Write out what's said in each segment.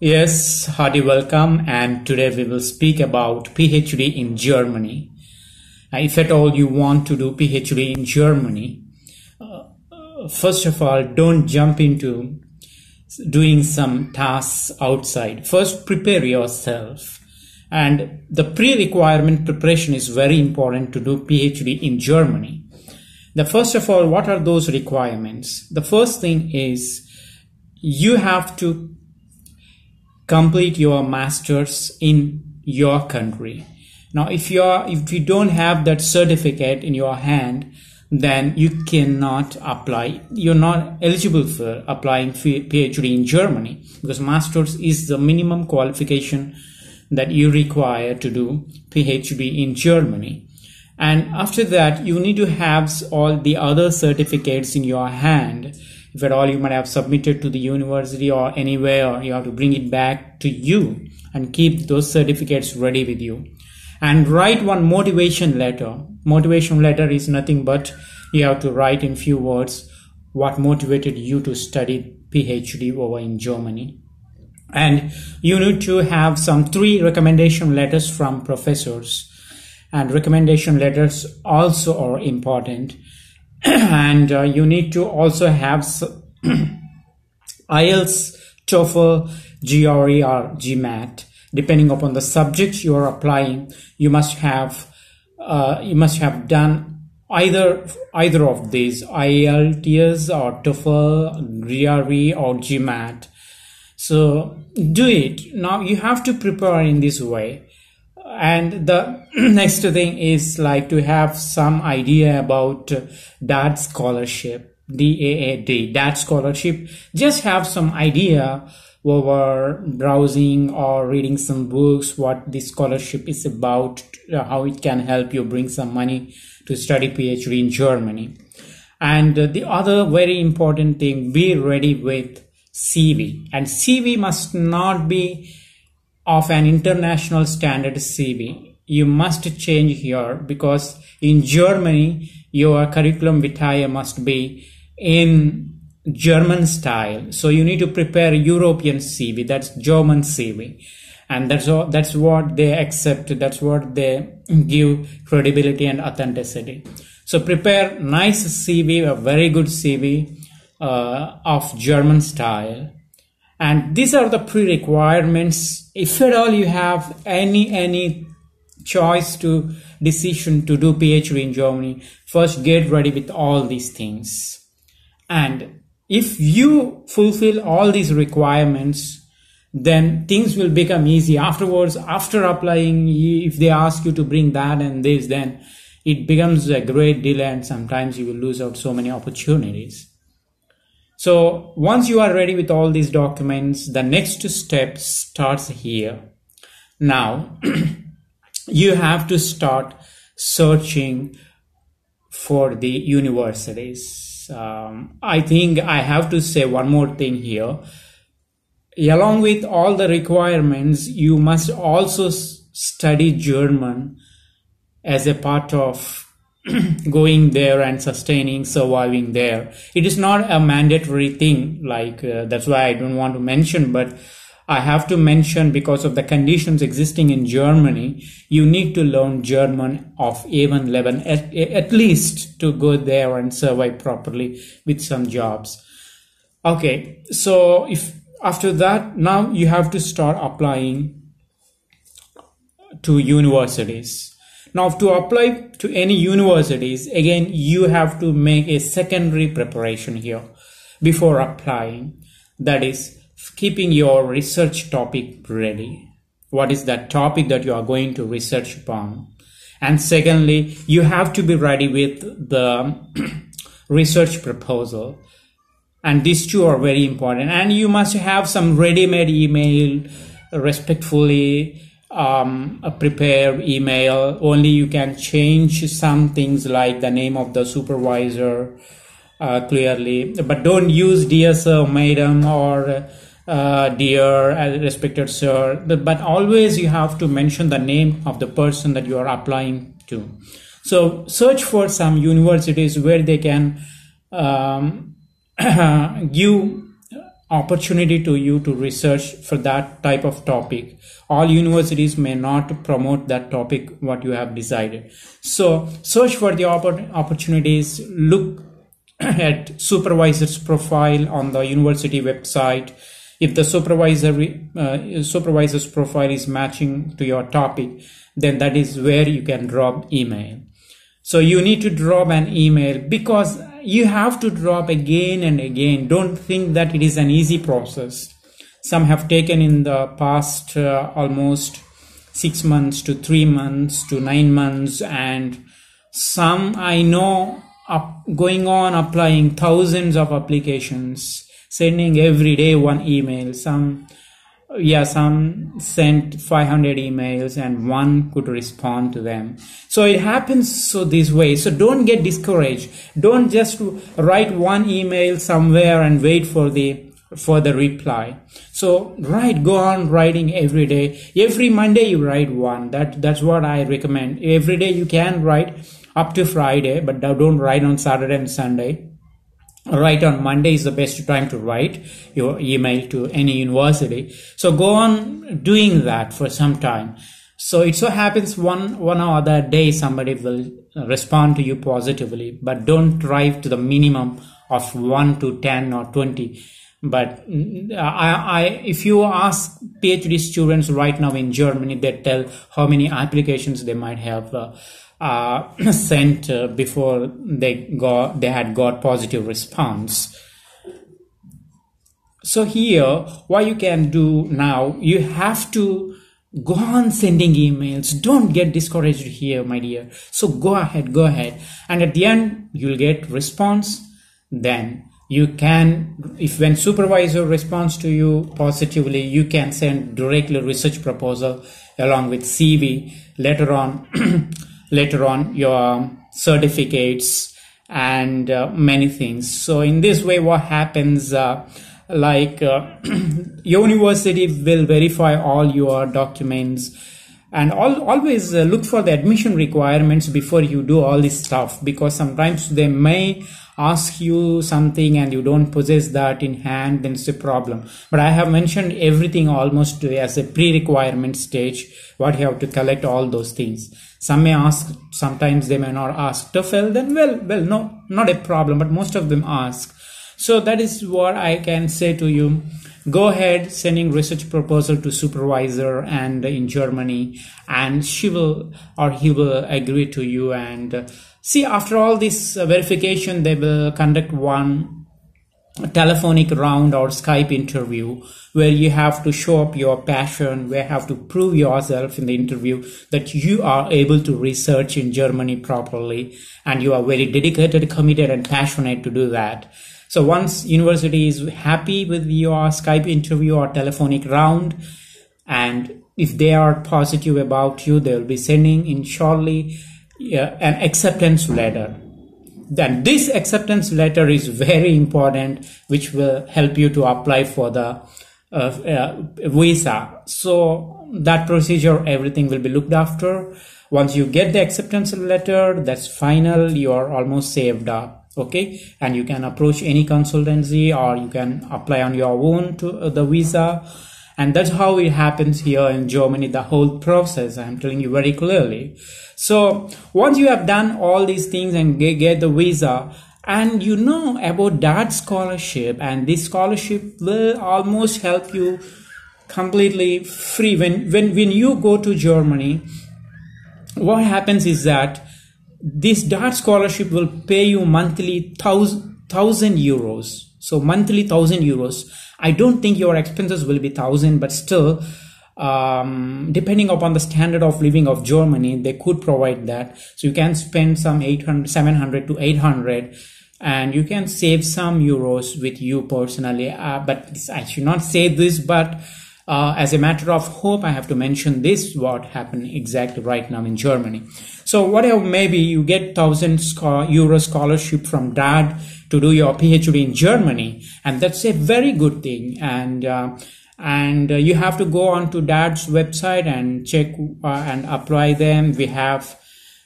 Yes, hearty welcome. And today we will speak about PhD in Germany. If at all you want to do PhD in Germany, uh, first of all, don't jump into doing some tasks outside. First, prepare yourself. And the pre-requirement preparation is very important to do PhD in Germany. The first of all, what are those requirements? The first thing is you have to complete your masters in your country. Now, if you are, if you don't have that certificate in your hand, then you cannot apply. You're not eligible for applying PhD in Germany because masters is the minimum qualification that you require to do PhD in Germany. And after that, you need to have all the other certificates in your hand. If at all you might have submitted to the university or anywhere, you have to bring it back to you and keep those certificates ready with you. And write one motivation letter. Motivation letter is nothing but you have to write in few words what motivated you to study PhD over in Germany and you need to have some three recommendation letters from professors and recommendation letters also are important and uh, you need to also have IELTS, TOEFL, GRE or GMAT depending upon the subject you are applying you must have uh, you must have done either either of these IELTS or TOEFL, GRE or GMAT so do it. Now you have to prepare in this way and the next thing is like to have some idea about uh, that scholarship DAAD that scholarship. Just have some idea over browsing or reading some books what this scholarship is about uh, how it can help you bring some money to study PhD in Germany. And uh, the other very important thing be ready with CV and CV must not be of an international standard CV. You must change here because in Germany, your curriculum vitae must be in German style. So you need to prepare European CV, that's German CV. And that's all, that's what they accept. That's what they give credibility and authenticity. So prepare nice CV, a very good CV uh, of German style and these are the pre-requirements. If at all you have any any choice to decision to do phd in germany first get ready with all these things. And if you fulfill all these requirements then things will become easy. Afterwards after applying if they ask you to bring that and this then it becomes a great deal and sometimes you will lose out so many opportunities so once you are ready with all these documents, the next step starts here. Now you have to start searching for the universities. Um, I think I have to say one more thing here. Along with all the requirements, you must also study German as a part of going there and sustaining surviving there. It is not a mandatory thing like uh, that's why i don't want to mention but i have to mention because of the conditions existing in germany you need to learn german of a1 level at, at least to go there and survive properly with some jobs. Okay so if after that now you have to start applying to universities now to apply to any universities, again, you have to make a secondary preparation here before applying. That is keeping your research topic ready. What is that topic that you are going to research upon? And secondly, you have to be ready with the research proposal. And these two are very important. And you must have some ready-made email respectfully um, a prepare email. Only you can change some things like the name of the supervisor uh, clearly, but don't use dear sir, madam, or uh, dear respected sir. But always you have to mention the name of the person that you are applying to. So search for some universities where they can um, give opportunity to you to research for that type of topic. All universities may not promote that topic what you have decided. So search for the opportunities. Look at supervisor's profile on the university website. If the supervisor uh, supervisor's profile is matching to your topic then that is where you can drop email. So you need to drop an email because you have to drop again and again. Don't think that it is an easy process. Some have taken in the past uh, almost six months to three months to nine months, and some I know up, going on applying thousands of applications, sending every day one email. Some yeah some sent 500 emails and one could respond to them. So it happens so this way. So don't get discouraged. Don't just write one email somewhere and wait for the for the reply. So write go on writing every day. Every monday you write one. That that's what i recommend. Every day you can write up to friday but don't write on saturday and sunday write on Monday is the best time to write your email to any university. So go on doing that for some time. So it so happens one one or other day somebody will respond to you positively, but don't drive to the minimum of one to ten or twenty. But I, I, if you ask PhD students right now in Germany, they tell how many applications they might have. Uh, uh, sent uh, before they got they had got positive response. So here what you can do now you have to go on sending emails. Don't get discouraged here my dear. So go ahead go ahead. And at the end you'll get response. Then you can if when supervisor responds to you positively you can send directly research proposal along with cv later on later on your certificates and uh, many things. So in this way what happens uh, like uh, university will verify all your documents and all, always uh, look for the admission requirements before you do all this stuff because sometimes they may ask you something and you don't possess that in hand then it's a problem. But i have mentioned everything almost as a pre-requirement stage what you have to collect all those things. Some may ask sometimes they may not ask. TOEFL then well well no not a problem but most of them ask. So that is what i can say to you. Go ahead sending research proposal to supervisor and in germany and she will or he will agree to you and see after all this uh, verification they will conduct one telephonic round or Skype interview where you have to show up your passion, where you have to prove yourself in the interview that you are able to research in Germany properly and you are very dedicated, committed and passionate to do that. So once university is happy with your Skype interview or telephonic round and if they are positive about you, they'll be sending in shortly uh, an acceptance letter. Then this acceptance letter is very important which will help you to apply for the uh, uh, visa. So that procedure everything will be looked after. Once you get the acceptance letter that's final. You are almost saved up okay? And you can approach any consultancy or you can apply on your own to uh, the visa and that's how it happens here in Germany, the whole process. I'm telling you very clearly. So once you have done all these things and get, the visa, and you know about that scholarship, and this scholarship will almost help you completely free. When, when, when you go to Germany, what happens is that this DAAD scholarship will pay you monthly thousand, thousand euros. So monthly thousand euros I don't think your expenses will be thousand, but still, um, depending upon the standard of living of Germany, they could provide that. So you can spend some 800, 700 to 800 and you can save some euros with you personally. Uh, but I should not say this, but uh, as a matter of hope, I have to mention this, what happened exactly right now in Germany. So whatever, maybe you get thousand euro scholarship from DAAD to do your PhD in Germany, and that's a very good thing. And uh, and uh, you have to go on to DAAD's website and check uh, and apply them. We have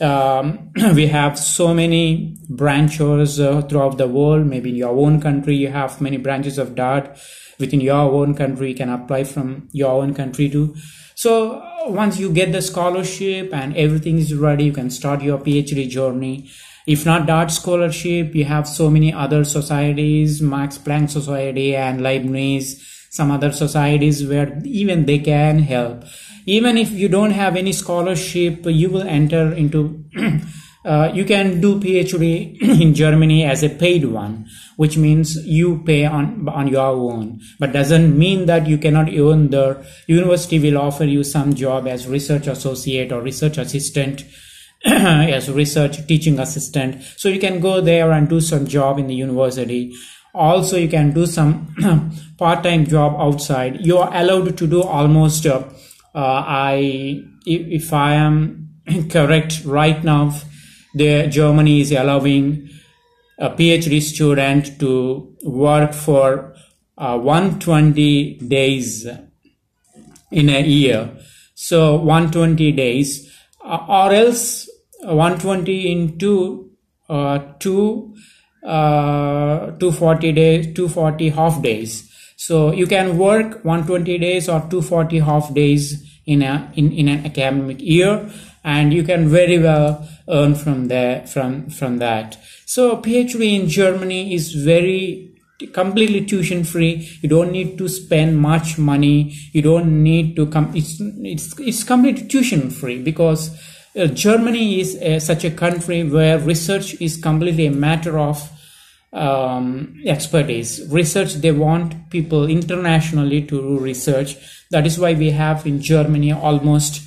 um, we have so many branches uh, throughout the world. Maybe in your own country, you have many branches of DAAD. Within your own country, you can apply from your own country too. So once you get the scholarship and everything is ready, you can start your PhD journey. If not DAAD scholarship, you have so many other societies, Max Planck Society and Leibniz, some other societies where even they can help. Even if you don't have any scholarship you will enter into uh, you can do phd in germany as a paid one which means you pay on on your own. But doesn't mean that you cannot earn the university will offer you some job as research associate or research assistant as research teaching assistant. So you can go there and do some job in the university. Also you can do some part-time job outside. You are allowed to do almost uh, uh, I if, if I am correct right now, the Germany is allowing a PhD student to work for uh, 120 days in a year. So 120 days, uh, or else 120 into uh, two uh, 240 days, 240 half days. So you can work 120 days or 240 half days in a in, in an academic year and you can very well earn from there from from that. So PhD in Germany is very completely tuition free you don't need to spend much money you don't need to come it's it's it's completely tuition free because uh, germany is uh, such a country where research is completely a matter of um, expertise. Research they want people internationally to do research. That is why we have in germany almost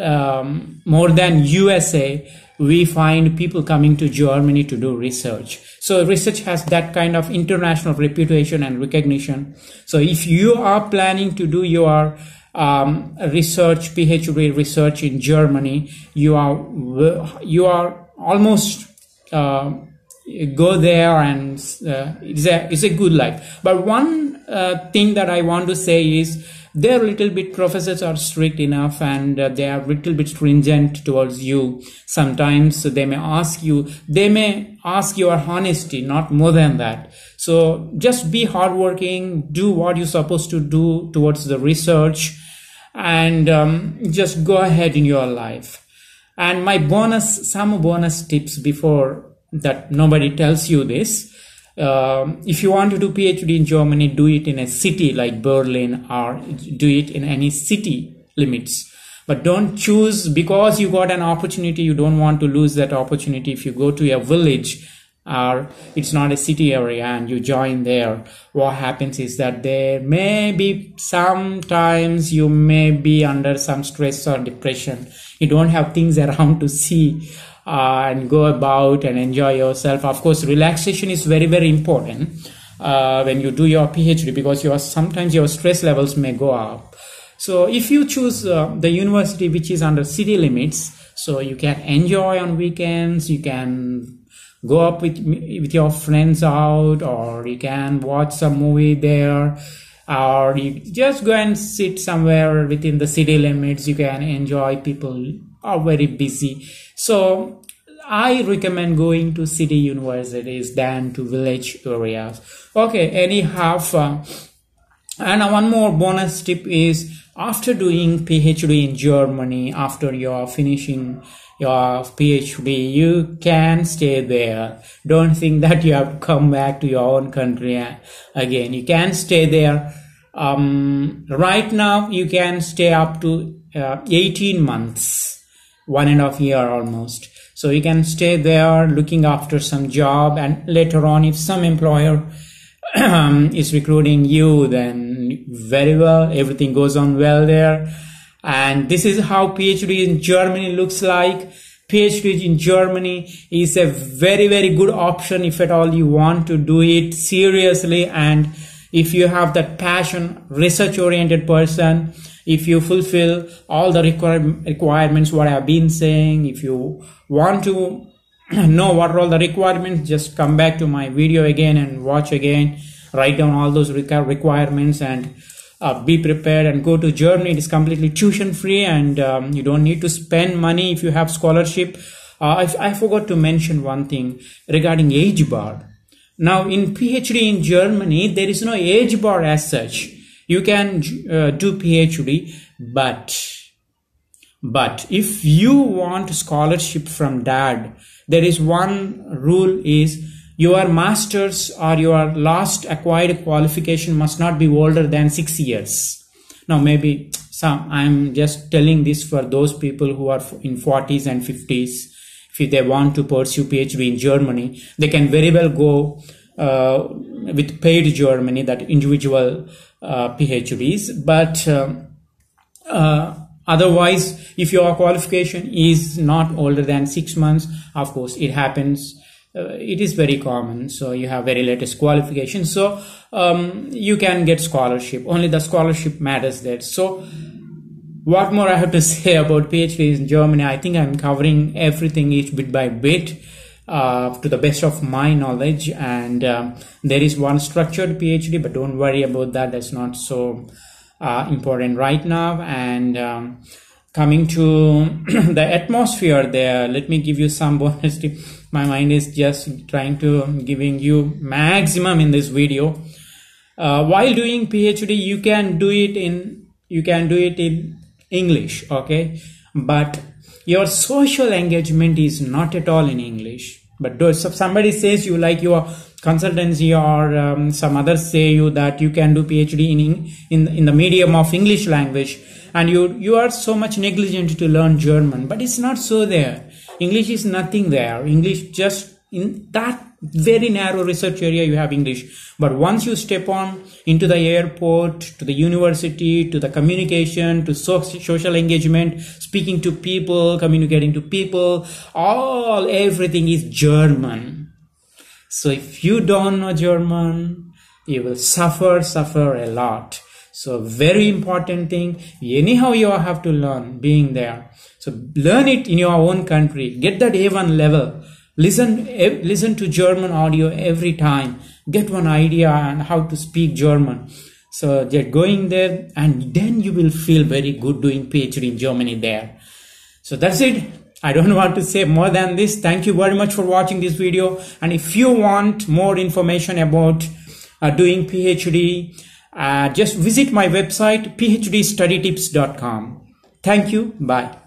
um, more than usa we find people coming to germany to do research. So research has that kind of international reputation and recognition. So if you are planning to do your um, research phd research in germany you are you are almost uh, go there and uh, it's a it's a good life. But one uh, thing that i want to say is they're a little bit professors are strict enough and uh, they are a little bit stringent towards you. Sometimes they may ask you they may ask your honesty not more than that. So just be hardworking do what you're supposed to do towards the research and um, just go ahead in your life and my bonus some bonus tips before that nobody tells you this. Um, if you want to do PhD in Germany, do it in a city like Berlin or do it in any city limits. But don't choose because you got an opportunity, you don't want to lose that opportunity. If you go to a village or it's not a city area and you join there, what happens is that there may be sometimes you may be under some stress or depression. You don't have things around to see uh, and go about and enjoy yourself. Of course, relaxation is very, very important uh, when you do your PhD because your sometimes your stress levels may go up. So if you choose uh, the university which is under city limits, so you can enjoy on weekends, you can go up with with your friends out, or you can watch some movie there, or you just go and sit somewhere within the city limits. You can enjoy people are very busy. So I recommend going to city universities than to village areas. Okay, anyhow, uh, and one more bonus tip is after doing PhD in Germany, after you're finishing your PhD, you can stay there. Don't think that you have to come back to your own country again. You can stay there. Um, right now, you can stay up to uh, 18 months one and a half year almost. So you can stay there looking after some job and later on if some employer is recruiting you then very well everything goes on well there and this is how PhD in Germany looks like. PhD in Germany is a very very good option if at all you want to do it seriously and if you have that passion research oriented person if you fulfill all the require requirements what i've been saying if you want to know what are all the requirements just come back to my video again and watch again write down all those requirements and uh, be prepared and go to Germany. It is completely tuition free and um, you don't need to spend money if you have scholarship. Uh, I, I forgot to mention one thing regarding age bar. Now, in PhD in Germany, there is no age bar as such. You can uh, do PhD, but but if you want scholarship from DAAD, there is one rule is your master's or your last acquired qualification must not be older than six years. Now, maybe some, I'm just telling this for those people who are in 40s and 50s. If they want to pursue PhD in Germany, they can very well go uh, with paid Germany, that individual uh, PhDs. But um, uh, otherwise, if your qualification is not older than six months, of course, it happens. Uh, it is very common. So you have very latest qualification. So um, you can get scholarship. Only the scholarship matters there. So what more I have to say about PhD in Germany? I think I'm covering everything each bit by bit uh, to the best of my knowledge. And um, there is one structured PhD, but don't worry about that. That's not so uh, important right now. And um, coming to the atmosphere there, let me give you some bonus. My mind is just trying to giving you maximum in this video. Uh, while doing PhD, you can do it in you can do it in English, okay? But your social engagement is not at all in English. But if somebody says you like your consultancy or um, some others say you that you can do PhD in, in in the medium of English language, and you you are so much negligent to learn German, but it's not so there. English is nothing there. English just in that very narrow research area you have english. But once you step on into the airport to the university to the communication to social engagement speaking to people communicating to people all everything is german. So if you don't know german you will suffer suffer a lot so very important thing. Anyhow you have to learn being there. So learn it in your own country. Get that a1 level. Listen listen to german audio every time. Get one idea on how to speak german. So get going there and then you will feel very good doing phd in germany there. So that's it. I don't want to say more than this. Thank you very much for watching this video. And if you want more information about uh, doing phd uh, just visit my website phdstudytips.com thank you. Bye